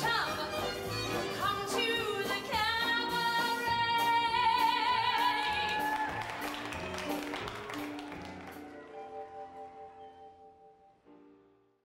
chum.